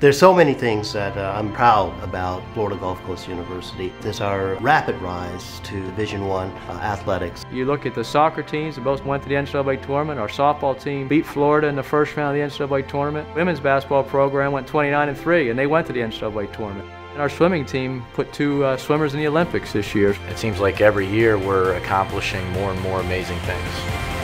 There's so many things that uh, I'm proud about Florida Gulf Coast University. There's our rapid rise to Division One uh, athletics. You look at the soccer teams they both went to the NCAA tournament. Our softball team beat Florida in the first round of the NCAA tournament. Women's basketball program went 29 and 3, and they went to the NCAA tournament. And our swimming team put two uh, swimmers in the Olympics this year. It seems like every year we're accomplishing more and more amazing things.